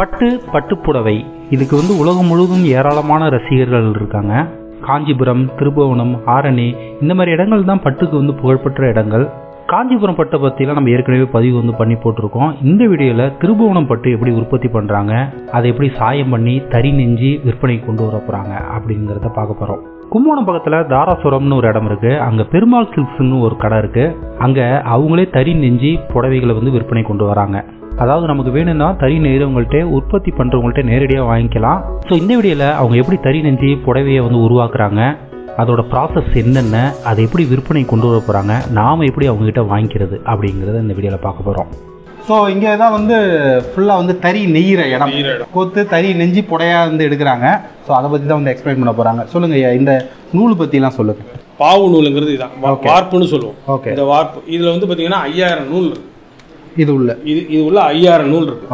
பட்டு பட்டுப்புடவை. இதுக்கு வந்து உலகம் முழுவதும் ஏராளமான ரசிகர்கள் இருக்காங்க. காஞ்சிபுரம் திருபுவனம் ஆரணி இந்த மாதிரி இடங்கள் தான் பட்டுக்கு வந்து புகழ்பெற்ற இடங்கள். காஞ்சிபுரம் பட்டை பற்றிலாம் நம்ம ஏற்கனவே பதிவு வந்து பண்ணி போட்டிருக்கோம். இந்த வீடியோவில் திருபுவனம் பட்டு எப்படி உற்பத்தி பண்ணுறாங்க அதை எப்படி சாயம் பண்ணி தறி நெஞ்சு விற்பனை கொண்டு வர போகிறாங்க அப்படிங்கிறத பார்க்க போகிறோம் கும்போணம் பக்கத்தில் தாராசுரம்னு ஒரு இடம் இருக்குது அங்கே பெருமாள் சில்க்ஸ்னு ஒரு கடை இருக்குது அங்கே அவங்களே தறி நெஞ்சு புடவைகளை வந்து விற்பனை கொண்டு வராங்க. அதாவது நமக்கு வேணும்னா தறி நெய்றவங்கள்ட்ட உற்பத்தி பண்ணுறவங்கள்ட்ட நேரடியாக வாங்கிக்கலாம். ஸோ இந்த வீடியோவில் அவங்க எப்படி தறி நெஞ்சு புடவையை வந்து உருவாக்குறாங்க அதோட ப்ராசஸ் என்னென்ன அதை எப்படி விற்பனை கொண்டு வர போகிறாங்க நாம் எப்படி அவங்ககிட்ட வாங்கிக்கிறது அப்படிங்கிறத இந்த வீடியோவில் பார்க்க போகிறோம் ஸோ இங்கே தான் வந்து ஃபுல்லாக வந்து தறி நெய்கிற இடம். கொத்து தறி நெஞ்சு புடையா வந்து எடுக்கிறாங்க. ஸோ அதை பற்றி தான் வந்து எக்ஸ்பிளைன் பண்ண போகிறாங்க சொல்லுங்க ஐயா இந்த நூல் பற்றிலாம் சொல்லுங்க. பாவு நூலுங்கிறது இதான். வா- வார்ப்புன்னு சொல்லுவோம். ஓகே இந்த வார்ப்பு. இதுல வந்து பாத்தீங்கன்னா ஐயாயிரம் நூல் இருக்கு. இது உள்ள. இது இது உள்ள ஐயாயிரம் நூல் இருக்கு.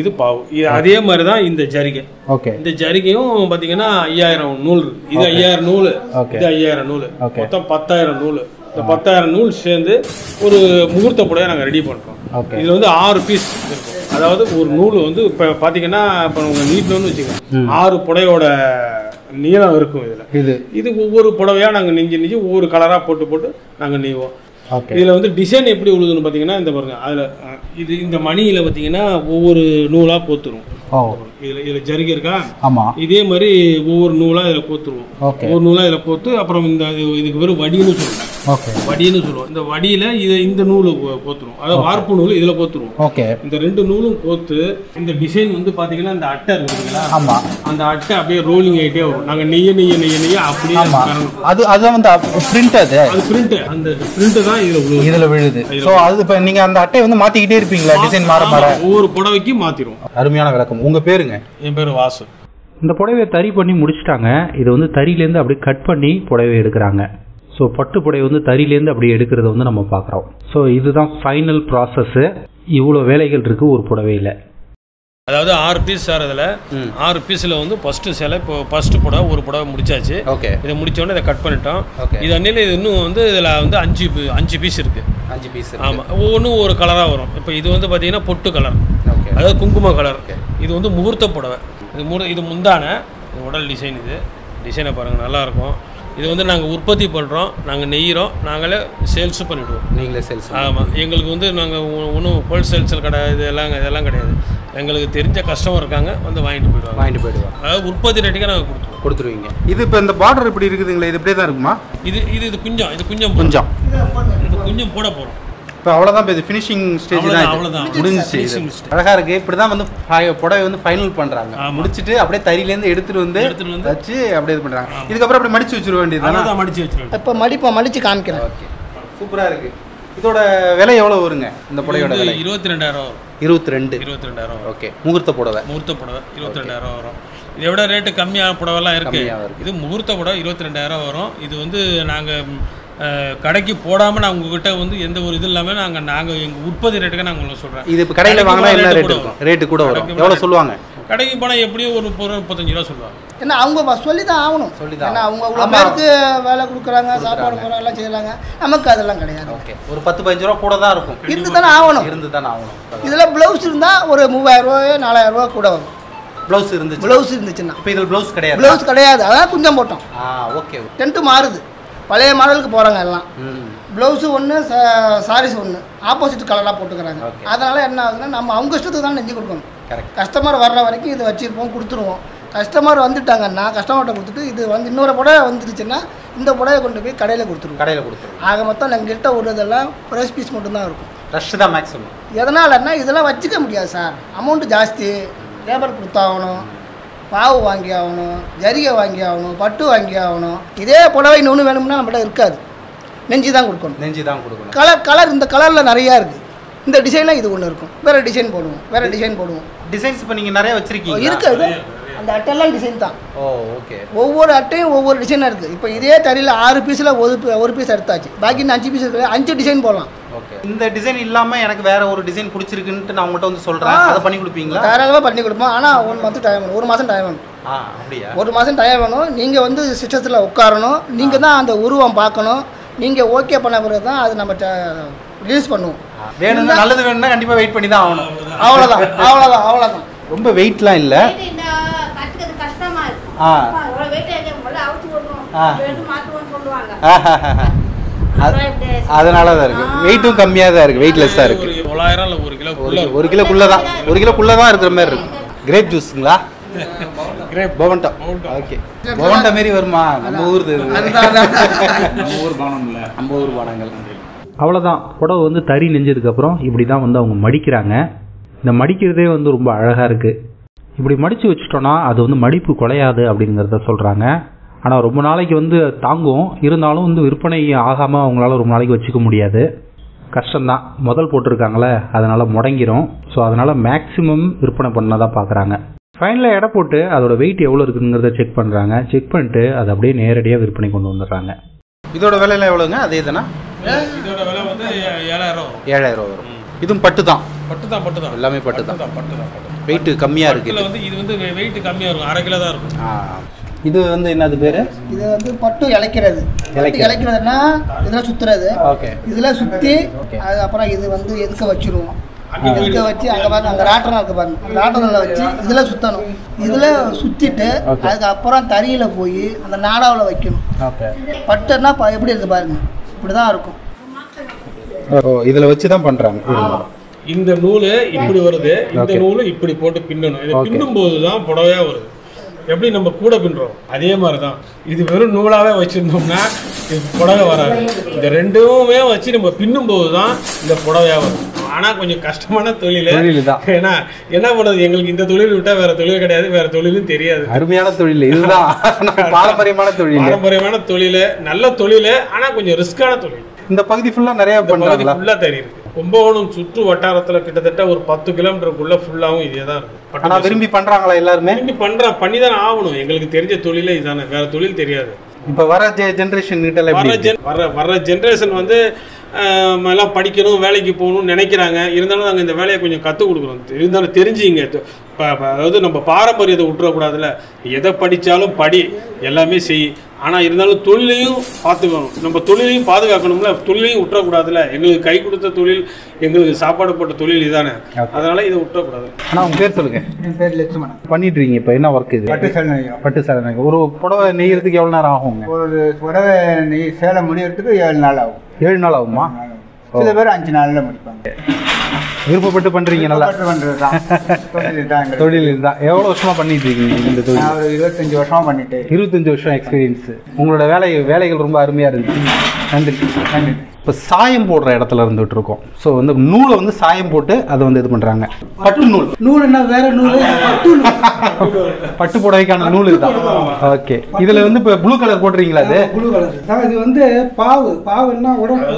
இது பாவு இது அதே மாதிரி தான் இந்த ஜரிகை. ஓகே. இந்த ஜரிகையும் பாத்தீங்கன்னா ஐயாயிரம் நூல் இருக்கு. இது ஐயாயிரம் நூல். இது ஐயாயிரம் நூல். மொத்தம் பத்தாயிரம் நூல். இந்த பத்தாயிரம் நூல் சேர்ந்து ஒரு முகூர்த்த புடவை நாங்க ரெடி பண்றோம். ஓகே. இதுல வந்து ஆறு பீஸ் அதாவது ஒரு நூல் வந்து இப்ப பாத்தீங்கன்னா இப்ப உங்க நீட்டணும்னு வச்சுக்கோங்க. ஆறு புடையோட நீளம் இருக்கும் இதுல. இது. இது ஒவ்வொரு புடவையா நாங்க நெஞ்சு நெஞ்சு ஒவ்வொரு கலரா போட்டு போட்டு நாங்க நெய்வோம். ஓகே இதுல வந்து டிசைன் எப்படி உழுதுன்னு பாத்தீங்கன்னா இந்த பாருங்க அதுல இது இந்த மணியில பாத்தீங்கன்னா ஒவ்வொரு நூலா கோத்துரும். இதுல இதுல ஜரிகை இருக்கா? ஆமாம் இதே மாதிரி ஒவ்வொரு நூலா இதுல கோத்துருவோம். ஒவ்வொரு நூலா இதுல கோத்து அப்புறம் இந்த இது- இதுக்கு வெறும் வடின்னு சொல்லுவோம். ஓகே வடின்னு சொல்லுவோம். இந்த வடியில இது இந்த நூலு கோத்துருவோம் அதாவது வார்ப்பு நூல் இதுல கோத்துருவோம் ஓகே இந்த ரெண்டு நூலும் கோத்து இந்த டிசைன் வந்து பாத்தீங்கன்னா இந்த அட்டை இருக்குங்களா ஆமாம் அந்த அட்டை அப்படியே ரோலிங் ஆயிட்டே வரும். நாங்க நெய்ய நெய்ய நெய்ய நெய்ய அப்படியே. அது அதுதான் வந்து பிரிண்ட் அது? அது பிரிண்ட் அந்த பிரிண்ட் தான் இதுல விழுவும். இதில் விழுது. ஸோ அது இப்போ நீங்கள் அந்த அட்டையை வந்து மாற்றிக்கிட்டே இருப்பீங்களா? டிசைன் மாற மாற? ஒவ்வொரு புடவைக்கு மாத்திரும். அருமையான விளக்கம். உங்கள் பேருங்க? என் பேர் வாசு. இந்த புடவையை தறி பண்ணி முடிச்சிட்டாங்க. இதை வந்து தறியிலேருந்து அப்படியே கட் பண்ணி புடவை எடுக்கிறாங்க. ஸோ பட்டு புடவை வந்து தறியிலேருந்து அப்படியே எடுக்கிறத வந்து நம்ம பார்க்குறோம். ஸோ இதுதான் ஃபைனல் ப்ராசஸ்ஸு இவ்வளோ வேலைகள் இருக்குது ஒரு புடவையில். அதாவது ஆறு பீஸ் சார் அதில் ஆறு பீஸில் வந்து ஃபஸ்ட்டு சிலை இப்போ ஃபஸ்ட்டு புடவை ஒரு புடவை முடிச்சாச்சு. ஓகே இதை முடிச்ச உடனே இதை கட் பண்ணிட்டோம். இது அன்னில இது இன்னும் வந்து இதில் வந்து அஞ்சு அஞ்சு பீஸ் இருக்குது அஞ்சு பீஸ் ஆமாம் ஒவ்வொன்றும் ஒரு கலராக வரும். இப்போ இது வந்து பார்த்தீங்கன்னா பொட்டு கலர் ஓகே அதாவது குங்கும கலர் இது வந்து முகூர்த்த புடவை. இது முரு இது முந்தான. உடல் டிசைன் இது. டிசைனை பாருங்கள் நல்லாயிருக்கும் இது வந்து நாங்கள் உற்பத்தி பண்ணுறோம் நாங்கள் நெய்கிறோம் நாங்களே சேல்ஸும் பண்ணிவிடுவோம் நீங்களே சேல்ஸ் ஆமாம் எங்களுக்கு வந்து நாங்கள் ஒன்றும் ஹோல்சேல்ஸில் கடை இதெல்லாம் இதெல்லாம் கிடையாது. எங்களுக்கு தெரிஞ்ச கஸ்டமர் இருக்காங்க வந்து வாங்கிட்டு போயிடுவாங்க. வாங்கிட்டு போயிடுவோம் அதாவது உற்பத்தி ரேட்டுக்கு நாங்கள் கொடுத்துருவோம். கொடுத்துருவீங்க. இது இப்போ இந்த பார்டர் இப்படி இருக்குதுங்களா இது இப்படியே தான் இருக்குமா? இது இது இது குஞ்சம் இது குஞ்சம். கொஞ்சம். இது குஞ்சம் போட போகிறோம் இப்போ அவ்வளோதான் இப்போ இது ஃபினிஷிங் ஸ்டேஜ் தான். அவ்வளோதான் முடிஞ்சிச்சு இது. Finishing stage. அழகா இருக்கு. இப்படி தான் வந்து புடவை வந்து ஃபைனல் பண்றாங்க. ஆமா. முடிச்சிட்டு அப்படியே தறியிலேருந்து எடுத்துட்டு வந்து எடுத்துட்டு வந்து வச்சு அப்படியே இது பண்றாங்க. இதுக்கப்புறம் அப்படியே மடிச்சு வச்சிட வேண்டியது மடிச்சு வச்சிருவேன் இப்போ மடிப்பை மடித்து காமிக்கிறேன். ஓகே. சூப்பரா இருக்கு. இதோட விலை எவ்வளவு வருங்க இந்த புடவையோட விலை? இருபத்தி ரெண்டாயிரம் இருபத்தி ரெண்டு இருபத்தி ரெண்டாயிரம் ஓகே. முகூர்த்த புடவை. முகூர்த்த புடவை இருபத்தி ரெண்டாயிரம் வரும். இதை விட ரேட்டு கம்மியான புடவைலாம் இருக்கு. கம்மியா இருக்கு. இது முகூர்த்த புடவை இருபத்தி ரெண்டாயிரம் வரும். இது வந்து நாங்கள் கடைக்கு போடாமல் நான் உங்ககிட்ட வந்து எந்த ஒரு இது இல்லாமல் நாங்கள் நாங்கள் எங்கள் உற்பத்தி ரேட்டுக்கு நான் உங்களுக்கு சொல்கிறேன் இது இப்போ கடையில் வாங்கினா என்ன ரேட் கூட இருக்கும்? ரேட்டு கூட வரும். எவ்வளோ சொல்லுவாங்க? கடைக்கு போனால் எப்படியும் ஒரு பொருள் முப்பத்தஞ்சு ரூபா சொல்லுவாங்க. ஏன்னா அவங்க சொல்லி தான் ஆகணும். சொல்லிதான் ஏன்னா அவங்க அவ்வளோ. பேருக்கு வேலை கொடுக்குறாங்க சாப்பாடு போகிறாங்க எல்லாம் செய்கிறாங்க நமக்கு அதெல்லாம் கிடையாது. ஓகே. ஒரு பத்து பதினஞ்சு ரூபா கூட தான் இருக்கும். இருந்து தானே ஆகணும். இருந்து தானே ஆகணும். இதில் ப்ளவுஸ் இருந்தால் ஒரு மூவாயிரம் ரூபாயோ நாலாயிரம் ரூபா கூட வரும். ப்ளவுஸ் இருந்துச்சு ப்ளவுஸ் இருந்துச்சுன்னா. இப்போ இதில் ப்ளவுஸ் கிடையாது? ப்ளவுஸ் கிடையாது. அதான் குஞ்சம் போட்டோம். ஆ ஓகே டென்ட்டு மாறுது. பழைய மாடலுக்கு போகிறாங்க எல்லாம். ப்ளவுஸு ஒன்று சாரீஸ் ஒன்று ஆப்போசிட் கலராக போட்டுக்கிறாங்க. அதனால் என்ன ஆகுதுன்னா நம்ம அவங்க இஷ்டத்துக்கு தான் நெஞ்சு கொடுக்கணும். கரெக்ட் கஸ்டமர் வர்ற வரைக்கும் இது வச்சுருப்போம் கொடுத்துருவோம். கஸ்டமர் வந்துட்டாங்கன்னா கஸ்டமர்கிட்ட கொடுத்துட்டு இது வந்து இன்னொரு புடவை வந்துருச்சுன்னா இந்த புடவை கொண்டு போய் கடையில் கொடுத்துருவோம். கடையில் கொடுத்துருவோம். ஆக மொத்தம் எங்ககிட்ட உள்ளதெல்லாம் ப்ரைஸ் பீஸ் மட்டும்தான் இருக்கும். ரஷ் தான் மேக்ஸிமம் எதனாலன்னா இதெல்லாம் வச்சுக்க முடியாது சார். அமௌண்ட்டு ஜாஸ்தி. லேபர் கொடுத்தாகணும். பாவு வாங்கி ஆகணும் ஜரிகை வாங்கி ஆகணும் பட்டு வாங்கி ஆகணும். இதே புடவை இன்னொன்று வேணும்னா நம்மகிட்ட இருக்காது. நெஞ்சு தான் கொடுக்கணும். நெஞ்சு தான் கொடுக்கணும். கலர் கலர் இந்த கலரில் நிறையா இருக்குது இந்த டிசைனில் இது ஒன்று இருக்கும். வேறு டிசைன் போடுவோம். வேறு டிசைன் போடுவோம். டிசைன்ஸ் இப்போ நீங்கள் நிறைய வச்சிருக்கீங்க இருக்கு அது. அந்த அட்டையெல்லாம் டிசைன் தான். Oh okay. ஒவ்வொரு அட்டையும் ஒவ்வொரு டிசைனாக இருக்குது இப்போ இதே தறியில் ஆறு பீஸில் ஒரு ஒரு பீஸ் எடுத்தாச்சு. பாக்கி அஞ்சு பீஸ் இருக்குது அஞ்சு டிசைன் போடலாம். இந்த டிசைன் இல்லாமல் எனக்கு வேற ஒரு டிசைன் பிடிச்சிருக்குன்ட்டு நான் உங்கள்கிட்ட வந்து சொல்கிறேன். அதை பண்ணி கொடுப்பீங்களா? தாராளமாக பண்ணி கொடுப்போம். ஆனால் ஒன் மந்த் டைம் வேணும். ஒரு மாதம் டைம் வேணும். ஆ அப்படியா? ஒரு மாதம் டைம் வேணும். நீங்கள் வந்து சிஸ்டத்தில் உட்காரணும். நீங்கள் தான் அந்த உருவம் பார்க்கணும். நீங்கள் ஓகே பண்ண பிறகு தான் அது நம்ம ரிலீஸ் பண்ணுவோம். வேணும்னா நல்லது வேணும்னா கண்டிப்பாக வெயிட் பண்ணி தான் ஆகணும். அவ்வளோதான் அவ்வளோதான் அவ்வளோதான் ரொம்ப வெயிட்லாம் இல்லை. ஆ. ஆ. அதனால தான் இருக்கு. வெயிட்டும் கம்மியாக தான் இருக்கு வெயிட்லெஸ்ஸாக இருக்கு. ஒரு தொள்ளாயிரம் ஒரு கிலோ ஒரு கிலோக்குள்ளே தான் ஒரு கிலோக்குள்ளே தான் இருக்கிற மாதிரி இருக்கு. கிரேப் ஜூஸுங்களா கிரேப் பவன்டா ஓகே பவன்டா மாரி வருமா? நம்ம ஊர் நம்ம ஊர் பானம்ல நம்ம ஊர் பானங்கள். அவ்வளோதான் புடவை வந்து தறி நெஞ்சதுக்கப்புறம் இப்படி தான் வந்து அவங்க மடிக்கிறாங்க. இந்த மடிக்கிறதே வந்து ரொம்ப அழகாக இருக்குது இப்படி மடித்து வச்சிட்டோன்னா அது வந்து மடிப்பு குலையாது அப்படிங்கிறத சொல்கிறாங்க ஆனால் ரொம்ப நாளைக்கு வந்து தாங்கும். இருந்தாலும் வந்து விற்பனை ஆகாமல் அவங்களால ரொம்ப நாளைக்கு வச்சுக்க முடியாது. கஷ்டம்தான். முதல் போட்டிருக்காங்களே அதனால் முடங்கிரும். ஸோ அதனால் மேக்ஸிமம் விற்பனை பண்ணதான் பார்க்குறாங்க ஃபைனலாக எடை போட்டு அதோட வெயிட் எவ்வளோ இருக்குங்கிறத செக் பண்ணுறாங்க செக் பண்ணிட்டு அதை அப்படியே நேரடியாக விற்பனை கொண்டு வந்துடுறாங்க. இதோட விலையில எவ்வளோங்க அதே தானே? இதோட விலை வந்து ஏ- ஏழாயிரம் ஏழாயிரம் வரும். இதுவும் பட்டு தான் பட்டு தான் பட்டு தான் எல்லாமே பட்டு தான் பட்டு தான் வெயிட் கம்மியாக பட்டுல இருக்கு வந்து இது வந்து வெயிட் கம்மியாக இருக்கும். அரை கிலோ தான் இருக்கும். ஆ. இது வந்து என்னது பேர்? இது வந்து பட்டு இழைக்கிறது பட்டு இழைக்கிறது. இழைக்கிறதுனா இதெல்லாம் சுத்துறது. ஓகே. இதில் சுற்றி அது அப்புறம் இது வந்து எதுக்க வச்சிருவோம். எதுக்க வச்சு அங்கே பாருங்க அங்கே ராட்டனம் இருக்கு பாருங்க. அந்த ராட்டனில் வச்சு இதில் சுற்றணும் இதில் சுற்றிட்டு. அதுக்கப்புறம் தறியில் போய் அந்த நாடாவில் வைக்கணும். பட்டுன்னா எப்படி இருக்கு பாருங்க? இப்படி தான் இருக்கும் இதில் வச்சு தான் பண்ணுறாங்க இந்த நூல் இப்படி வருது. இந்த. நூல் இப்படி போட்டு பின்னணும். இது. பின்னும் போது தான் புடவையா வருது. எப்படி நம்ம கூட பின்றோம்? அதே மாதிரி தான் இது வெறும் நூலாவே வச்சிருந்தோம்னா இது புடவை வராது. இந்த ரெண்டுமே வச்சு நம்ம பின்னும் போது தான் இந்த புடவையா வரும். ஆனா கொஞ்சம் கஷ்டமான தொழில். ஏன்னா என்ன பண்ணுறது? எங்களுக்கு இந்த தொழில் விட்டா வேற தொழில் கிடையாது வேற தொழிலும் தெரியாது. அருமையான தொழில். இதுதான் பாரம்பரியமான தொழில். பாரம்பரியமான தொழில் நல்ல தொழில் ஆனா கொஞ்சம் ரிஸ்கான தொழில். இந்த பகுதி ஃபுல்லாக நிறைய பகுதி பண்ணுறாங்களா ஃபுல்லா தெரியுது கும்பகோணம் சுற்று வட்டாரத்துல கிட்டத்தட்ட ஒரு பத்து கிலோமீட்டருக்குள்ள ஃபுல்லாவும் இதே தான் இருக்கு பட்டு ஆனால் விரும்பி பண்ணுறாங்களா எல்லாருமே? விரும்பி பண்றேன் பண்ணி தானே ஆகணும். எங்களுக்கு தெரிஞ்ச தொழிலே இதானே. வேற தொழில் தெரியாது. இப்போ வர ஜென்ரேஷன் கிட்ட எப்படி ஜென் வர்ற ஜென்ரேஷன் வந்து எல்லாம் படிக்கணும் வேலைக்கு போகணும்னு நினைக்கிறாங்க. இருந்தாலும் நாங்கள் இந்த வேலையை கொஞ்சம் கற்றுக் கொடுக்குறோம் இருந்தாலும் தெரிஞ்சுங்க. அதாவது நம்ம பாரம்பரியத்தை விட்டுறக்கூடாதுல்ல. எதை படித்தாலும் படி எல்லாமே செய். ஆனால் இருந்தாலும் தொழிலையும் பார்த்துக்கணும். நம்ம தொழிலையும் பாதுகாக்கணும்ல. தொழிலையும் விட்டுறக்கூடாதுல்ல. எங்களுக்கு கை கொடுத்த தொழில் எங்களுக்கு சாப்பாடு போட்ட தொழில் இதானே. அதனால இதை விட்டுறக்கூடாது. ஆனால் உங்க பேர் சொல்லுங்க. என் பேர் லட்சுமணன். பண்ணிட்டு இருக்கீங்க இப்போ. என்ன ஒர்க் இது? பட்டு சேலை நெய்யும் பட்டு சேலை ஒரு புடவை நெய்யறதுக்கு எவ்வளோ நேரம் ஆகுங்க ஒரு புடவை நெய் சேலை முடியறதுக்கு ஏழு நாள் ஆகும். ஏழு நாள் ஆகுமா? சில பேர் அஞ்சு நாளில் முடிப்பாங்க. விருப்பப்பட்டு பண்றீங்க நல்லா. தொழில் இதுதான் எவ்வளோ வருஷமா பண்ணிட்டு இருக்கீங்க இந்த தொழில்? நான் ஒரு இருபத்தஞ்சி வருஷமா பண்ணிட்டு இருபத்தஞ்சு வருஷம் எக்ஸ்பீரியன்ஸ் உங்களோட வேலை வேலைகள் ரொம்ப அருமையா இருந்துச்சு. நன்றி. நன்றி. இப்போ சாயம் போடுற இடத்துல இருந்துட்டு இருக்கோம். ஸோ வந்து நூலை வந்து சாயம் போட்டு அதை வந்து இது பண்றாங்க. பட்டு நூல். நூல் என்ன வேற நூல்? பட்டு நூல். பட்டு புடவைக்கான நூல் இதுதான். ஓகே இதுல வந்து இப்போ ப்ளூ கலர் போட்டுறீங்களா அது? ப்ளூ கலர் இது வந்து பாவு. பாவுன்னா உடம்பு.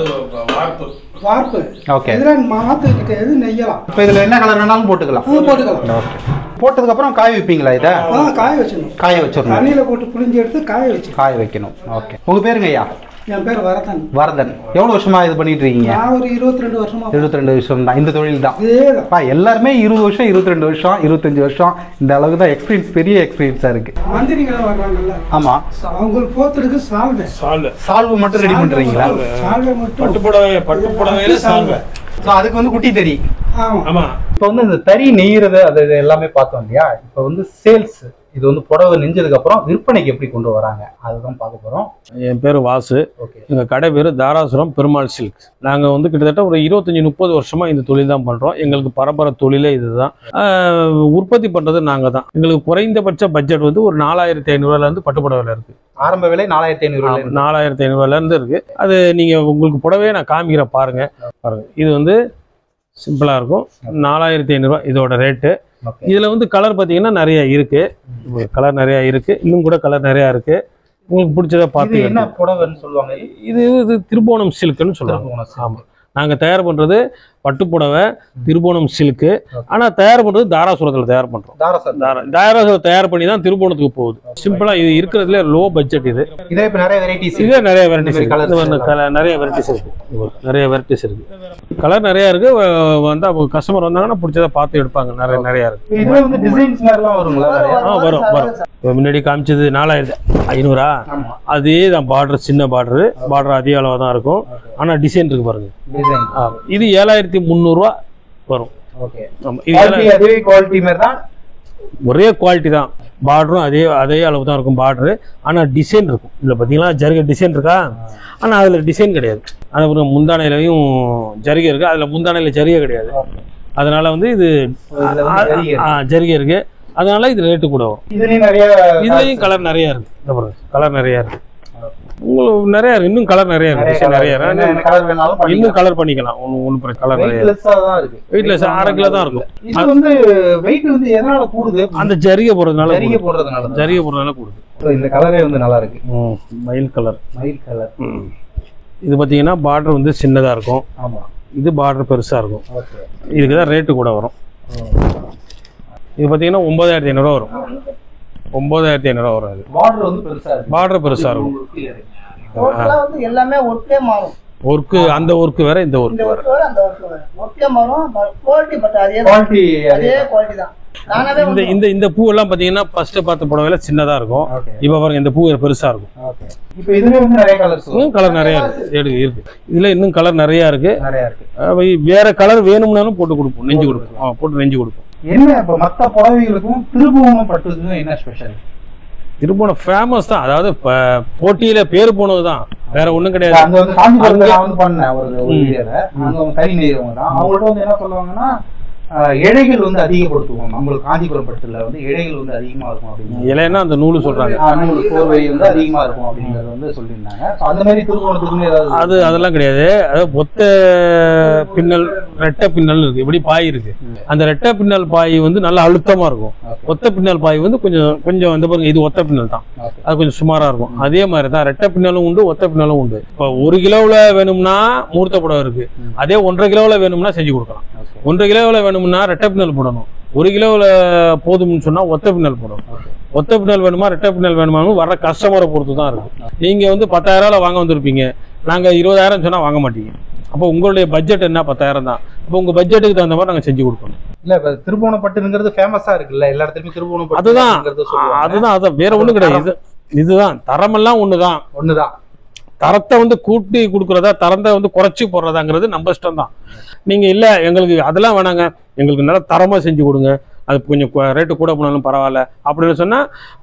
வார்ப்பு. ஓகே இதில் மாற்றுக்கிட்ட எது நெய்யலாம். இப்போ இதுல என்ன கலர் வேணாலும் போட்டுக்கலாம். போட்டுக்கலாம். ஓகே போட்டதுக்கு அப்புறம் காய வைப்பீங்களா இதை? காய வச்சிடணும். காய வச்சிடணும். தண்ணியில் போட்டு புளிஞ்சு எடுத்து காய வச்சு காய வைக்கணும். ஓகே உங்க பேருங்க ஐயா? என் பேர் வரதன். வரதன். எவ்வளவு வருஷமா இது பண்ணிட்டு இருக்கீங்க நான் ஒரு இருபத்தி ரெண்டு வருஷமா இருபத்தி ரெண்டு வருஷம் தான் இந்த தொழில் தான் எல்லாருமே இருபது வருஷம் இருபத்தி ரெண்டு வருஷம் இருபத்தஞ்சு வருஷம். இந்த அளவுக்கு தான் எக்ஸ்பீரியன்ஸ் பெரிய எக்ஸ்பீரியன்ஸா இருக்கு. மந்திரிகள் வர்றாங்கல்ல? ஆமா. அவங்களுக்கு போத்துறதுக்கு சால்வை. சால்வை. சால்வு மட்டும் ரெடி பண்றீங்களா? சால்வை மட்டும். பட்டு புடவை பட்டு புடவையில சால்வை. ஸோ அதுக்கு வந்து குட்டி தறி. ஆமாம் ஆமா. இப்போ வந்து இந்த தறி நெய்யறது அது எல்லாமே பார்த்தோம் இல்லையா? இப்போ வந்து சேல்ஸ் இது வந்து புடவை நெஞ்சதுக்கு அப்புறம் விற்பனைக்கு எப்படி கொண்டு வராங்க? அதுதான் பார்க்க போறோம். என் பேர் வாசு. ஓகே. எங்கள் கடை பேர் தாராசுரம் பெருமாள் சில்க்ஸ் நாங்கள் வந்து கிட்டத்தட்ட ஒரு இருபத்தஞ்சி முப்பது வருஷமாக இந்த தொழில் தான் பண்ணுறோம் எங்களுக்கு பரம்பரை தொழிலே இதுதான். உற்பத்தி பண்ணுறது நாங்கள் தான். எங்களுக்கு குறைந்தபட்ச பட்ஜெட் வந்து ஒரு நாலாயிரத்தி ஐநூறுவாலேருந்து பட்டுப்புடவையில் இருக்குது ஆரம்ப விலை நாலாயிரத்தி ஐநூறு நாலாயிரத்தி ஐநூறுவாலேருந்து இருக்குது அது நீங்கள் உங்களுக்கு புடவையே நான் காமிக்கிறேன் பாருங்கள் பாருங்கள் இது வந்து சிம்பிளாக இருக்கும். நாலாயிரத்தி ஐநூறுரூவா இதோட ரேட்டு. இதில் வந்து கலர் பார்த்தீங்கன்னா நிறைய இருக்குது கலர் நிறைய இருக்குது இன்னும் கூட கலர் நிறையா இருக்குது உங்களுக்கு பிடிச்சதை பார்த்து என்ன புடவைன்னு சொல்லுவாங்க? இது இது திருபோணம் சில்க்குன்னு சொல்லுவாங்க. ஆமாம் நாங்கள் தயார் பண்ணுறது பட்டுப்புடவை திருபோணம் சில்க்கு. ஆனால் தயார் பண்ணுறது தாராசுரத்தில் தயார் பண்ணுறோம் தாராசர் தாரா தாராசுரம் தயார் பண்ணி தான் திருபோணத்துக்கு போகுது. சிம்பிளாக இது இருக்கிறதுல லோ பட்ஜெட் இது. இதே இப்போ நிறைய வெரைட்டிஸ் இதே நிறைய வெரைட்டிஸ் இருக்கு. நிறைய வெரைட்டிஸ் இருக்கு. இது பாரு, நிறைய வெரைட்டிஸ் இருக்கு. கலர் நிறைய இருக்கு. வந்தா கஸ்டமர் வந்தாங்கன்னா பிடிச்சதை பார்த்து எடுப்பாங்க. நிறைய நிறைய இருக்கு. வந்து டிசைன்ஸ் வருங்களா? ஆ வரும் வரும். முன்னாடி காமிச்சது நாலாயிரத்தி ஐநூறா? அதே தான் பார்டர் சின்ன பார்டர் பார்டர் அதிக அளவாக தான் இருக்கும் ஆனால் டிசைன் இருக்கு பாருங்க. இது ஏழாயிரத்தி முந்நூறுரூவா வரும். ஒரே குவாலிட்டி தான். பார்டரும் அதே அதே அளவு தான் இருக்கும் பார்டரு ஆனால் டிசைன் இருக்கும். இதில் பார்த்தீங்களா ஜருகை டிசைன் இருக்கா? ஆனால் அதில் டிசைன் கிடையாது. அது முந்தானையிலையும் ஜரிகை இருக்குது அதில் முந்தானையில் ஜரிகை கிடையாது. அதனால வந்து இது ஜரிகை இருக்கு. இருக்கு. அதனால இது ரேட்டு கூட வரும். இதுலயும் கலர் நிறைய இருக்கு. கலர் நிறைய இருக்கு. நிறைய இன்னும் கலர் நிறைய இருக்கு. நிறைய இன்னும் கலர் பண்ணிக்கலாம். ஒன்று கலர் ஆ, அரை கிலோ தான் இருக்கும். இது வந்து வெயிட் வந்து எதனால கூடுது? அந்த ஜரிகை போடுறதுனால ஜரிகை. போடுறதுனால தான். ஜரிகை போடுறதுனால கூடுது. இந்த கலரே வந்து நல்லா இருக்கு. மயில் கலர் மயில் கலர் இது பார்த்தீங்கன்னா பார்டர் வந்து சின்னதாக இருக்கும். ஆமா. இது பார்டர் பெருசாக இருக்கும். இதுக்கு தான் ரேட்டு கூட வரும். இது பார்த்தீங்கன்னா ஒன்பதாயிரத்தி ஐநூறுரூவா வரும். ஒன்பதாயிரத்தி ஐநூறுரூவா வரும் அது. பார்டர் வந்து பெருசா இருக்கு. பார்டர் பெருசாக இருக்கும். எல்லாமே ஒர்க்கே மாறும். ஒர்க்கு அந்த ஒர்க்கு வேற இந்த இந்த ஒர்க்கு வேற. அந்த ஒர்க்கு வேறு. ஒர்க்கே மாறும் குவாலிட்டி பட் அதே. குவாலிட்டி அதே குவாலிட்டி தான். இந்த இந்த இந்த பூவெல்லாம் பார்த்தீங்கன்னா ஃபர்ஸ்ட் பார்த்த புடவைல சின்னதாக இருக்கும். இப்போ பாருங்க இந்த பூ பெருசாக இருக்கும். இப்போ இதுல வந்து நிறைய கலர்ஸ் கலர் நிறையா இருக்கு. இருக்கு இதில் இன்னும் கலர் நிறையா இருக்கு. நிறைய இருக்கு. அஹ் வேற கலர் வேணும்னாலும் போட்டு கொடுப்போம். நெஞ்சு கொடுப்போம். ஆ, போட்டு நெஞ்சு கொடுப்போம். என்ன இப்ப மத்த புடவைகளுக்கும் திருபுவனம் பட்டுக்கும் என்ன ஸ்பெஷல் திருப்போணம் ஃபேமஸ் தான். அதாவது போட்டியில பேர் போனது தான் வேற ஒன்றும் கிடையாது. அங்க வந்து காஞ்சிபுரத்துல நான் வந்து பண்ணேன் ஒரு ஒரு. வீடியோல அங்க அவங்க தனி நெய்யறவங்க தான். அவங்கள்ட்ட வந்து என்ன சொல்லுவாங்கன்னா இழைகள் வந்து அதிகப்படுத்துவோம். நம்மளுக்கு காஞ்சிபுரம் பட்டுல வந்து இழைகள் வந்து அதிகமா இருக்கும் அப்படின்னு இலைன்னா அந்த நூல் சொல்றாங்க. நூல் கோர்வை வந்து அதிகமா இருக்கும் அப்படிங்கறது வந்து சொல்லியிருந்தாங்க. அந்த மாதிரி திருவோணத்துக்குன்னு ஏதாவது அது அதெல்லாம் கிடையாது. அதாவது ஒத்த பின்னல் ரெட்டை பின்னல் இருக்கு. இப்படி பாய் இருக்கு? அந்த ரெட்டை பின்னல் பாய் வந்து நல்ல அழுத்தமா இருக்கும். ஒத்த பின்னல் பாய் வந்து கொஞ்சம் கொஞ்சம் இந்த பாருங்க இது ஒத்த பின்னல் தான். அது கொஞ்சம் சுமாரா இருக்கும். அதே மாதிரி தான் ரெட்டை பின்னலும் உண்டு ஒத்த பின்னலும் உண்டு. இப்போ ஒரு கிலோவில் வேணும்னா மூர்த்த புடவை இருக்கு. அதே ஒன்றரை கிலோவில் வேணும்னா செஞ்சு கொடுக்கலாம். ஒன்றரை கிலோவில் வேணும்னா ரெட்டை பின்னல் போடணும். ஒரு கிலோவில் போதும்னு சொன்னா ஒத்த பின்னல் போடணும். ஒத்த பின்னல் வேணுமா ரெட்டை பின்னல் வேணுமானு வர கஸ்டமரை பொறுத்து தான் இருக்கு நீங்க வந்து பத்தாயிரம் ரூபாய் வாங்க வந்திருப்பீங்க. நாங்க இருபதாயிரம் சொன்னா வாங்க மாட்டீங்க. அப்போ உங்களுடைய பட்ஜெட் என்ன? பத்தாயிரம் தான். அப்போ உங்க பட்ஜெட்டுக்கு தகுந்த மாதிரி நாங்க செஞ்சு கொடுக்கணும். இல்ல இப்ப திருபுவன பட்டுங்கிறது ஃபேமஸா இருக்குல்ல எல்லா இடத்துலயுமே திருபுவன பட்டு அதுதான். அதுதான். அதான் வேற ஒண்ணும் கிடையாது. இது இதுதான். தரமெல்லாம் ஒண்ணுதான். ஒண்ணுதான். தரத்தை வந்து கூட்டி கொடுக்குறதா தரத்தை வந்து குறைச்சி போடுறதாங்கிறது நம்ம இஷ்டம் தான் நீங்க இல்ல எங்களுக்கு அதெல்லாம் வேணாங்க. எங்களுக்கு நல்லா தரமா செஞ்சு கொடுங்க. அது கொஞ்சம் ரேட்டு கூட போனாலும் பரவாயில்ல. அப்படின்னு சொன்னா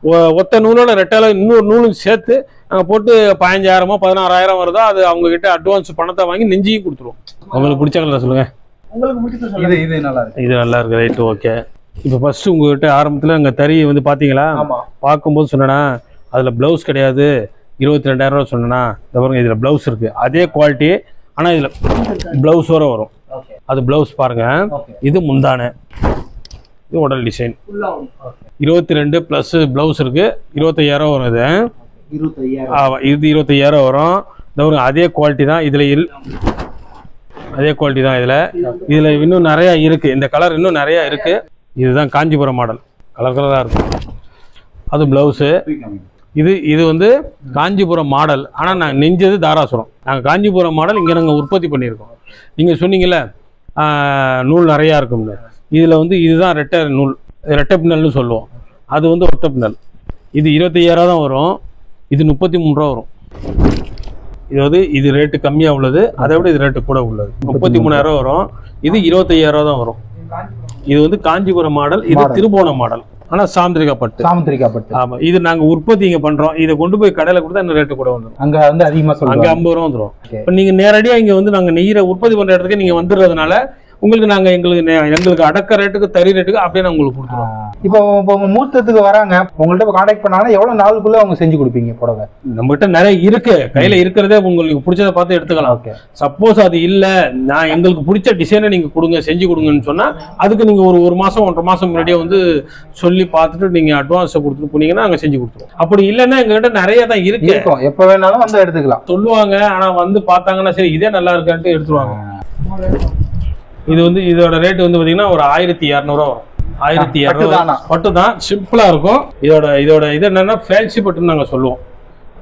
ஒ- ஒத்த நூலோட ரெட்டால இன்னொரு நூலும் சேர்த்து நாங்க போட்டு பதினஞ்சாயிரமோ பதினாறாயிரம் வருதோ அது அவங்க கிட்ட அட்வான்ஸ் பணத்தை வாங்கி நெஞ்சியும் கொடுத்துருவோம் உங்களுக்கு பிடிச்ச கலர் சொல்லுங்க. உங்களுக்கு பிடிச்சது இது சொல்லுங்க இது நல்லா இருக்கு. இது நல்லா இருக்கு ரைட்டு ஓகே இப்போ ஃபர்ஸ்ட் உங்ககிட்ட ஆரம்பத்துல அங்க தறி வந்து பாத்தீங்களா? ஆமா. பார்க்கும்போது சொன்னேனா அதில் ப்ளவுஸ் கிடையாது. இருபத்தி ரெண்டாயிரம் ரூபா சொன்னேன்னா இந்த பாருங்க இதில் ப்ளவுஸ் இருக்கு. அதே குவாலிட்டி ஆனால் இதில் ப்ளவுஸோட வரும். அது ப்ளவுஸ் பாருங்க. ஓகே இது முந்தானை. இது உடல் டிசைன் இருபத்தி ரெண்டு ப்ளஸ் ப்ளவுஸ் இருக்கு. இருபத்தையாயிரம் வரும் இது. இருபத்தையாயிரம் ஆமா, இது இருபத்தையாயிரம் வரும். இந்த பாருங்க அதே குவாலிட்டி தான் இதில் இல் அதே குவாலிட்டி தான் இதில். இதில் இன்னும் நிறையா இருக்கு. இந்த கலர் இன்னும் நிறையா இருக்கு. இதுதான் காஞ்சிபுரம் மாடல் கலர் கலராக இருக்கும். அது ப்ளவுஸு இது இது வந்து காஞ்சிபுரம் மாடல். ஆனால் நான் நெஞ்சது தாராசுரம். நாங்கள் காஞ்சிபுரம் மாடல் இங்கே நாங்கள் உற்பத்தி பண்ணியிருக்கோம். நீங்கள் சொன்னீங்கல்ல நூல் நிறையா இருக்கும்ல இதில் வந்து இதுதான் ரெட்டை நூல். ரெட்டை பின்னல்னு சொல்லுவோம். அது வந்து ஒத்த பின்னல். இது இருபத்தையாயிரம் தான் வரும். இது முப்பத்தி மூணு ரூபா வரும். இது வந்து இது ரேட்டு கம்மியாக உள்ளது. அதை விட இது ரேட்டு கூட உள்ளது. முப்பத்தி மூணாயிரம் வரும். இது இருபத்தையாயிரம் தான் வரும். இது வந்து காஞ்சிபுரம் மாடல். இது. திருபுவனம் மாடல். ஆனால் சாந்திரிகா பட்டு சாமுத்திரிக்கா பட்டு ஆமா இது நாங்க உற்பத்தி இங்க பண்றோம். இதை கொண்டு போய் கடையில கொடுத்தா இன்னும் ரேட்டு கூட வந்துடும் அங்க வந்து அதிகமா அங்க சொல்லுவாங்க ஐம்பது ரூபா வந்துடும். இப்ப நீங்க நேரடியா இங்க வந்து நாங்க நெய்யற உற்பத்தி பண்ற இடத்துக்கு நீங்க வந்துடுறதுனால உங்களுக்கு நாங்க எங்களுக்கு எங்களுக்கு அடக்க ரேட்டுக்கு தறி ரேட்டுக்கு அப்படியே நாங்க உங்களுக்கு கொடுத்துருவோம். இப்போ இப்போ உங்க மூர்த்தத்துக்கு வராங்க உங்கள்ட்ட கான்டாக்ட் பண்ணாங்கன்னா எவ்வளவு நாளுக்குள்ள அவங்க செஞ்சு கொடுப்பீங்க புடவை? நம்ம கிட்ட நிறைய இருக்கு. கையில இருக்கிறதே உங்களுக்கு பிடிச்சதை பார்த்து எடுத்துக்கலாம். ஓகே. சப்போஸ் அது இல்ல நான் எங்களுக்கு பிடிச்ச டிசைனை நீங்க கொடுங்க செஞ்சு கொடுங்கன்னு சொன்னா அதுக்கு நீங்க ஒரு ஒரு மாசம் ஒன்றரை மாசம் முன்னாடியே வந்து சொல்லி பார்த்துட்டு நீங்க அட்வான்ஸ் கொடுத்துட்டு போனீங்கன்னா நாங்க செஞ்சு கொடுத்துருவோம். அப்படி இல்லைன்னா எங்ககிட்ட நிறைய தான் இருக்கு. இருக்கும். எப்ப வேணாலும் வந்து எடுத்துக்கலாம். சொல்லுவாங்க ஆனா வந்து பார்த்தாங்கன்னா சரி இதே நல்லா இருக்கான்ட்டு எடுத்துருவாங்க. இது வந்து இதோட ரேட் வந்து பாத்தீங்கன்னா ஒரு ஆயிரத்தி இரநூறுவா வரும். ஆயிரத்தி இரநூறு தானா? பட்டு தான் சிம்பிளா இருக்கும். இதோட இதோட இது என்னன்னா ஃபேன்சி பட்டுன்னு நாங்க சொல்லுவோம்.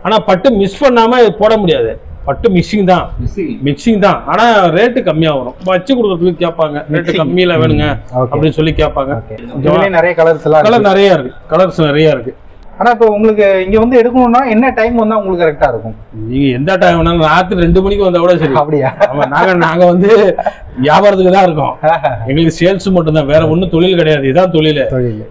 ஆனா பட்டு மிஸ் பண்ணாம இது போட முடியாது. பட்டு மிக்சிங் தான். மிக்சிங் தான். ஆனா ரேட்டு கம்மியா வரும். வச்சு கொடுக்கறதுக்கு கேட்பாங்க. ரேட்டு. கம்மியில வேணுங்க அப்படின்னு சொல்லி கேட்பாங்க. நிறைய கலர்ஸ் எல்லாம் கலர். நிறைய இருக்கு. கலர்ஸ் நிறைய இருக்கு. ஆனா இப்போ உங்களுக்கு இங்க வந்து எடுக்கணும்னா என்ன டைம் வந்தா உங்களுக்கு கரெக்டா இருக்கும்? நீங்க எந்த டைம் வேணாலும் ராத்திரி ரெண்டு மணிக்கு வந்தா கூட சரி. அப்படியா? ஆமா நாங்க நாங்க வந்து வியாபாரத்துக்கு தான் இருக்கோம். எங்களுக்கு சேல்ஸ் மட்டும்தான். வேற ஒண்ணும் தொழில் கிடையாது. இதான் தொழில்.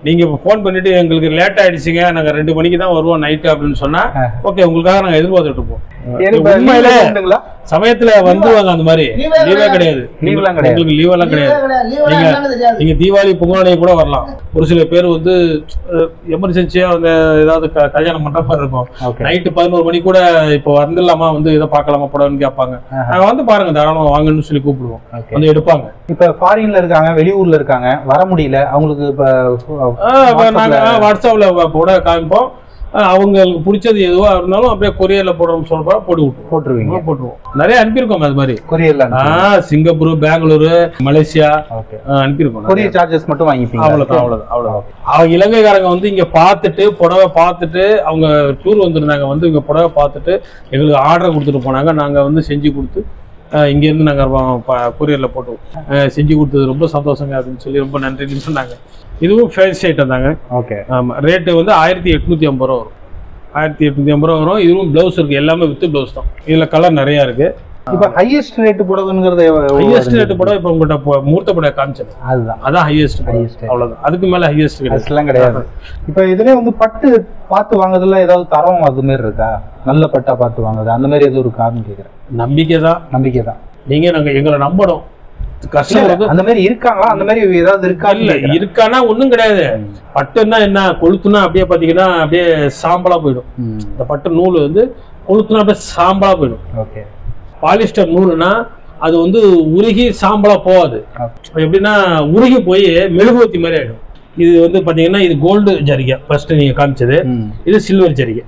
நீங்க இப்போ ஃபோன் பண்ணிட்டு எங்களுக்கு லேட் ஆயிடுச்சுங்க. நாங்க ரெண்டு மணிக்கு தான் வருவோம் நைட்டு அப்படின்னு சொன்னா ஓகே உங்களுக்காக நாங்க எதிர்பார்த்துட்டு இருப்போம். உண்மையிலே சமயத்துல வந்துருவாங்க அந்த மாதிரி. லீவே கிடையாது. உங்களுக்கு லீவ் எல்லாம் கிடையாது. நீங்க நீங்க தீபாவளி பொங்கல் கூட வரலாம். ஒரு சில பேர் வந்து எமர்ஜென்சியா வந்து ஏதாவது கல்யாணம் பண்ற மாதிரி இருக்கும். நைட்டு பதினோரு மணி கூட இப்போ வந்துடலாமா? வந்து இதை பார்க்கலாமா? படம்னு கேட்பாங்க. நாங்க வந்து பாருங்க தாராளமா வாங்கன்னு சொல்லி கூப்பிடுவோம். வந்து எடுப்பாங்க. இப்ப ஃபாரின்ல இருக்காங்க வெளியூர்ல இருக்காங்க வர முடியல அவங்களுக்கு இப்ப நாங்க வாட்ஸ்அப்ல போட காமிப்போம். அவங்களுக்கு பிடிச்சது எதுவா இருந்தாலும் அப்படியே கொரியர்ல போடணும்னு சொல்றா போட்டு விட்டுருவோம் போட்டுருவீங்க போட்டுருவோம். நிறைய அனுப்பியிருக்கோம் அது மாதிரி. கொரியர்ல சிங்கப்பூர் பெங்களூரு மலேசியா அனுப்பியிருக்கோம். கொரியர் சார்ஜஸ் மட்டும் வாங்கிப்பீங்க அவ்வளவுதான் அவ்வளவுதான் அவ்வளவுதான். அவங்க இலங்கைக்காரங்க வந்து இங்க பார்த்துட்டு புடவை பார்த்துட்டு அவங்க டூர் வந்திருந்தாங்க வந்து இங்க புடவை பார்த்துட்டு எங்களுக்கு ஆர்டர் கொடுத்துட்டு போனாங்க. நாங்க வந்து செஞ்சு கொடுத்து அஹ், இங்க இருந்து நாங்க கொரியர்ல போட்டு செஞ்சு கொடுத்தது ரொம்ப சந்தோஷங்க அப்படின்னு சொல்லி ரொம்ப நன்றின்னு சொன்னாங்க. இதுவும் ஃபேன்சி ஐட்டம் தாங்க. ஓகே ஆமா ரேட்டு வந்து ஆயிரத்தி எட்நூத்தி ஐம்பது ரூபா வரும். ஆயிரத்தி எட்நூத்தி ஐம்பது ரூபா வரும். இதுவும் பிளவுஸ் இருக்கு. எல்லாமே வித் பிளவுஸ் தான். இதுல கலர் நிறைய இருக்கு. இப்ப ஹையஸ்ட் ரேட் புடவைங்கிறது ஹையஸ்ட் வருது? புடவை இப்போ உங்கள்கிட்ட மூர்த்த புடவை காமிச்சது. அதுதான். அதான் ஹையஸ்ட் Highest. அவ்வளவுதான். அதுக்கு மேல ஹையஸ்ட் கிடையாது. கிடையாது. இப்ப இதுல வந்து பட்டு பார்த்து வாங்குறதுல ஏதாவது தரம் அது மாதிரி இருக்கா? நல்ல பட்டா பார்த்து வாங்குறது. அந்த மாதிரி எதுவும் இருக்கான்னு கேக்குறேன். நம்பிக்கை தான் நம்பிக்கை தான் நீங்க நாங்க எங்களை நம்பணும். வந்து அந்த மாதிரி இருக்காங்களா? அந்த மாதிரி ஏதாவது இருக்கா இல்ல இருக்கானா ஒண்ணும் கிடையாது. பட்டுன்னா என்ன? கொளுத்துனா அப்படியே பாத்தீங்கன்னா அப்படியே சாம்பலா போயிடும். இந்த பட்டு நூல் வந்து கொளுத்துனா அப்படியே சாம்பலா போயிடும். ஓகே. பாலிஸ்டர் நூலுனா அது வந்து உருகி சாம்பலா போகாது. எப்படின்னா உருகி போய் மெழுகுவத்தி மாதிரி ஆயிடும். இது வந்து பாத்தீங்கன்னா இது கோல்டு ஜரிகை. ஃபர்ஸ்ட் நீங்க காமிச்சது. இது சில்வர் ஜரிகை.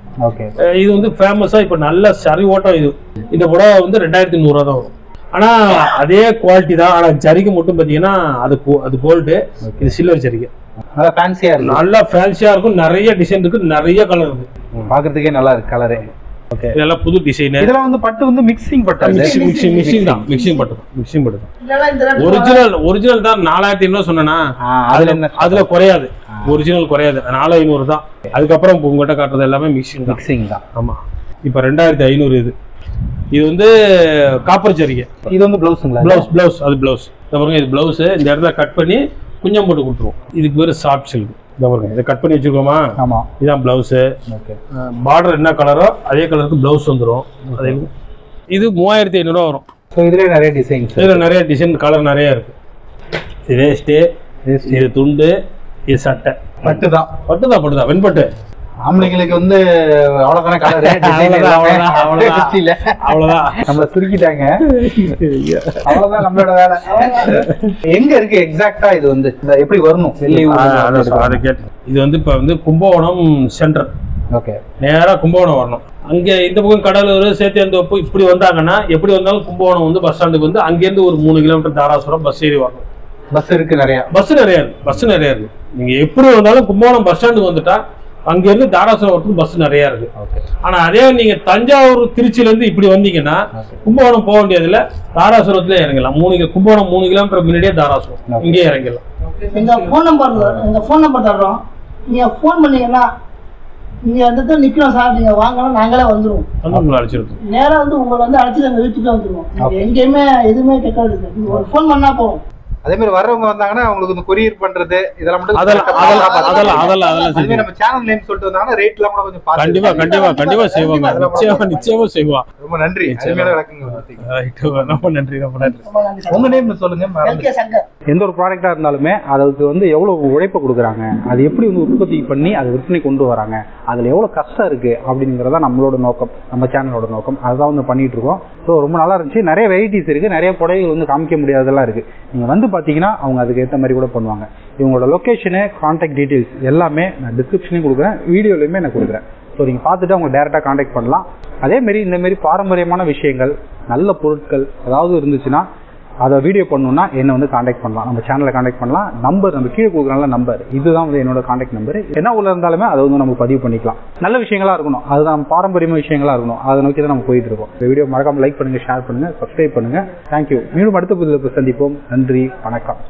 இது வந்து ஃபேமஸா இப்ப நல்ல சரி ஓட்டம் இது. இந்த புடவை வந்து ரெண்டாயிரத்தி நூறுரூவா தான் வரும். ஆனா அதே குவாலிட்டி தான். ஆனா ஜரிகை மட்டும் பாத்தீங்கன்னா அது அது கோல்டு இது சில்வர் ஜரிகை. நல்லா ஃபேன்சியா இருக்கு. நல்லா ஃபேன்சியா இருக்கும். நிறைய டிசைன் இருக்கு. நிறைய கலர் இருக்கு. பாக்குறதுக்கே நல்லா இருக்கு கலரே இதெல்லாம் புது டிசைன் இதெல்லாம் வந்து பட்டு வந்து மிக்சிங் பட்டா. இது? மிக்சிங் மிக்சிங் மிக்சிங் தான். மிக்சிங் பட்டு தான். மிக்சிங் பட்டு தான் ஒரிஜினல் ஒரிஜினல் தான் நாலாயிரத்தி ஐநூறு சொன்னேன்னா ஆ, அதுல என்ன அதுல குறையாது. ஒரிஜினல் குறையாது. நாலு ஐநூறு தான். அதுக்கப்புறம் இப்போ உங்ககிட்ட காட்டுறது எல்லாமே மிக்சிங் மிக்சிங் தான். ஆமா. இப்போ ரெண்டாயிரத்தி ஐநூறு இது. இது வந்து காப்பர் ஜரிகை இது வந்து பிளவுஸுங்களா பிளவுஸ் பிளவுஸ் அது பிளவுஸ் இந்த பாருங்க இது பிளவுஸ் இந்த இடத்துல கட் பண்ணி குஞ்சம் போட்டு கொடுத்துருவோம். இதுக்கு பேர் சாஃப்ட் சில்க் பாருங்க. இதை கட் பண்ணி வச்சிருக்கோமா? ஆமா. இதான் பிளவுஸு ஓகே பார்டர் என்ன கலரோ அதே கலருக்கு பிளவுஸ் வந்துடும் அதே இது மூவாயிரத்தி ஐநூறுரூவா வரும். ஸோ இதுலயே நிறைய டிசைன்ஸ் இதில் நிறைய டிசைன் கலர் நிறைய இருக்கு. இது வேஸ்ட்டு இது துண்டு இது சட்டை. பட்டு தான் பட்டு தான் பட்டு தான் வெண்பட்டு. ஆம்பளைங்களுக்கு வந்து அவ்வளவுதானே கலர் அவ்வளவுதான், நம்மள சுருக்கிட்டாங்க. அவ்வளவுதான் நம்மளோட வேலை. எங்க இருக்கு எக்ஸாக்ட்டா இது வந்து? எப்படி வரணும்? இது வந்து இப்போ வந்து கும்பகோணம் சென்டர் ஓகே நேரா கும்பகோணம் வரணும். அங்க இந்த பக்கம் கடலூர் சேத்தியாந்தோப்பு இப்படி வந்தாங்கன்னா எப்படி வந்தாலும் கும்பகோணம் வந்து பஸ் ஸ்டாண்டுக்கு வந்து அங்கேருந்து ஒரு மூணு கிலோமீட்டர் தாராசுரம் பஸ் ஏறி வரணும். பஸ் இருக்கு நிறைய. பஸ் நிறைய இருக்கு. பஸ் நிறைய இருக்கு. நீங்க எப்படி வந்தாலும் கும்பகோணம் பஸ் ஸ்டாண்டுக்கு வந்துட்டா அங்கேருந்து தாராசுரம் பஸ் நிறைய இருக்கு. ஆனா அதே நீங்க தஞ்சாவூர் திருச்சியில இருந்து இப்படி வந்தீங்கன்னா கும்பகோணம் போக வேண்டியதுல தாராசுரத்துல இறங்கலாம் மூணு கும்பகோணம் மூணு கிலோமீட்டர் முன்னாடியே தாராசுரம். இங்கே இறங்கலாம் எங்க ஃபோன் நம்பர் எங்க ஃபோன் நம்பர் தர்றோம். நீங்க ஃபோன் பண்ணீங்கன்னா நீங்க அந்த இடத்துல நிக்கணும் சார். நீங்க வாங்கலாம் நாங்களே வந்துருவோம். வந்து உங்களை அழைச்சிருக்கோம் நேரா வந்து உங்களை வந்து அழைச்சிட்டு எங்க வீட்டுக்கு வந்துருவோம். நீங்க எங்கேயுமே எதுவுமே கேட்க வேண்டியது நீங்க ஒரு ஃபோன் பண்ணா போதும். அதே மாதிரி வர்றவங்க வந்தாங்கன்னா அவங்களுக்கு இந்த கொரியர் பண்றது இதெல்லாம் மட்டும் அதெல்லாம் அதெல்லாம் அதெல்லாம் அதெல்லாம் செய்வோம் நம்ம சேனல் நேம் சொல்லிட்டு வந்தாங்கன்னா ரேட் எல்லாம் கூட கொஞ்சம் கண்டிப்பா கண்டிப்பா கண்டிப்பா செய்வாங்க. நிச்சயமா நிச்சயமா செய்வா ரொம்ப நன்றி. ரொம்ப நன்றி ரொம்ப நன்றி. ரொம்ப நன்றி சார். உங்க நேம் சொல்லுங்க எந்த ஒரு ப்ராடக்டாக இருந்தாலுமே அதுக்கு வந்து எவ்வளோ உழைப்பு கொடுக்குறாங்க அது எப்படி வந்து உற்பத்தி பண்ணி அதை விற்பனை கொண்டு வராங்க அதில் எவ்வளோ கஷ்டம் இருக்குது அப்படிங்கிறத நம்மளோட நோக்கம் நம்ம சேனலோட நோக்கம். அதுதான் வந்து பண்ணிட்டு இருக்கோம். ஸோ ரொம்ப நல்லா இருந்துச்சு. நிறைய வெரைட்டிஸ் இருக்குது நிறைய புடவைகள் வந்து காமிக்க முடியாததெல்லாம் இருக்குது நீங்கள் வந்து பார்த்தீங்கன்னா அவங்க அதுக்கு ஏற்ற மாதிரி கூட பண்ணுவாங்க. இவங்களோட லொக்கேஷனு கான்டாக்ட் டீட்டெயில்ஸ் எல்லாமே நான் டிஸ்கிரிப்ஷனையும் கொடுக்குறேன் வீடியோலையுமே நான் கொடுக்குறேன். ஸோ நீங்கள் பார்த்துட்டு அவங்க டேரெக்டாக காண்டாக்ட் பண்ணலாம். அதேமாரி இந்தமாரி பாரம்பரியமான விஷயங்கள் நல்ல பொருட்கள் ஏதாவது இருந்துச்சுன்னா அதை வீடியோ பண்ணணும்னா என்னை வந்து காண்டாக்ட் பண்ணலாம். நம்ம சேனலை காண்டாக்ட் பண்ணலாம். நம்பர் நம்ம கீழே கொடுக்குறனால நம்பர் இதுதான் வந்து என்னோட காண்டாக்ட் நம்பர் என்ன உள்ள இருந்தாலுமே அதை வந்து நம்ம பதிவு பண்ணிக்கலாம். நல்ல விஷயங்களா இருக்கணும். அதுதான் நம்ம பாரம்பரியமான விஷயங்களா இருக்கணும். அதை நோக்கி தான் நம்ம போயிட்டு இருக்கோம். இந்த வீடியோ மறக்காம லைக் பண்ணுங்க ஷேர் பண்ணுங்க சப்ஸ்கிரைப் பண்ணுங்க. தேங்க்யூ மீண்டும் அடுத்த புதிய சந்திப்போம். நன்றி வணக்கம்.